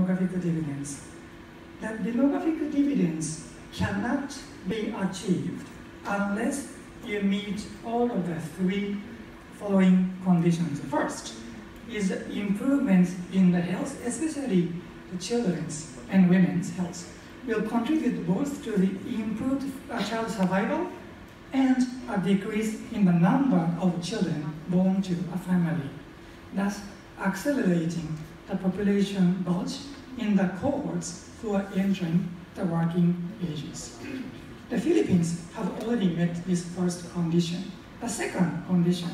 demographic dividends. That demographic dividends cannot be achieved unless you meet all of the three following conditions. First is improvement in the health, especially the children's and women's health, will contribute both to the improved child survival and a decrease in the number of children born to a family, thus accelerating the population bulge in the cohorts who are entering the working ages. The Philippines have already met this first condition. The second condition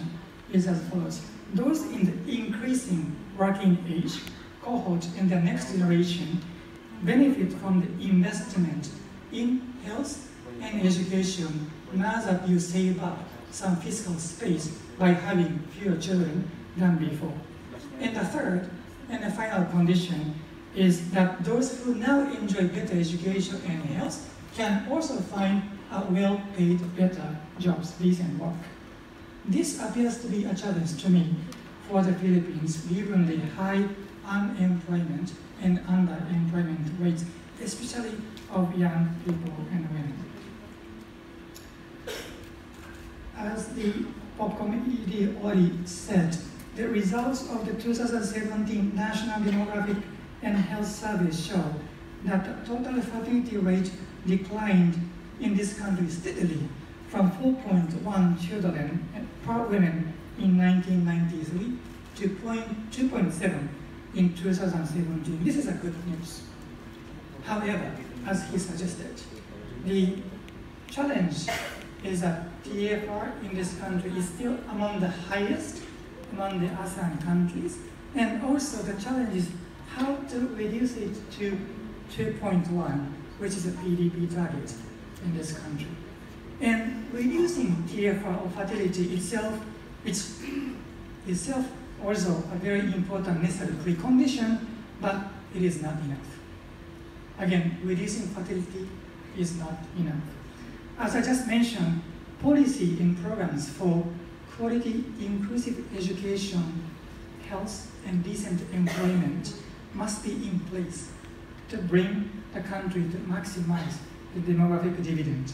is as follows. Those in the increasing working age cohort in the next generation benefit from the investment in health and education now that you save up some fiscal space by having fewer children than before. And the third and the final condition is that those who now enjoy better education and health can also find a well-paid, better jobs, decent work. This appears to be a challenge to me for the Philippines, given the high unemployment and underemployment rates, especially of young people and women. As the POPCOM ED already said, the results of the 2017 National Demographic and Health Survey show that the total fertility rate declined in this country steadily from 4.1 children per woman in 1993 to 2.7 in 2017. This is a good news. However, as he suggested, the challenge is that TFR in this country is still among the highest among the ASEAN countries, and also the challenge is how to reduce it to 2.1, which is a PDP target in this country. And reducing TFR or fertility itself, it's itself also a very important necessary precondition, but it is not enough. Again, reducing fertility is not enough. As I just mentioned, policy and programs for quality inclusive education, health, and decent employment must be in place to bring the country to maximize the demographic dividend.